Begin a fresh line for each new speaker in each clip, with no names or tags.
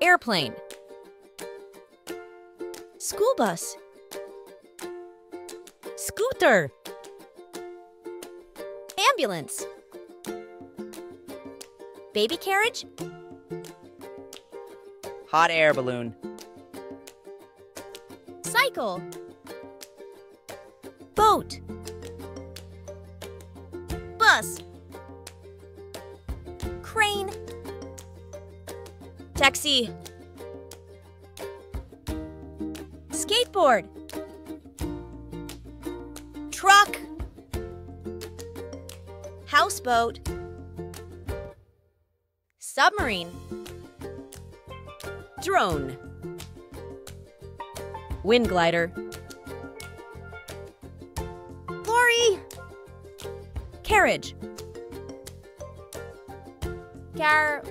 Airplane. School bus. Scooter. Ambulance. Baby carriage.
Hot air balloon.
Cycle. Boat. Bus. Crane. Taxi. Skateboard. Truck. Houseboat. Submarine. Drone. Wind glider. Lorry. Carriage. Car.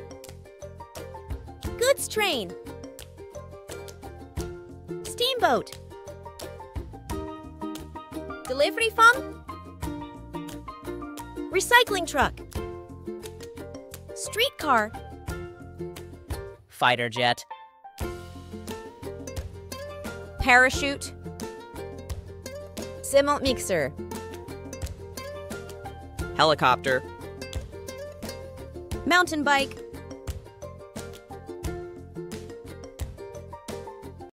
Goods train. Steamboat. Delivery farm. Recycling truck. Streetcar.
Fighter jet.
Parachute. Cement mixer.
Helicopter.
Mountain bike.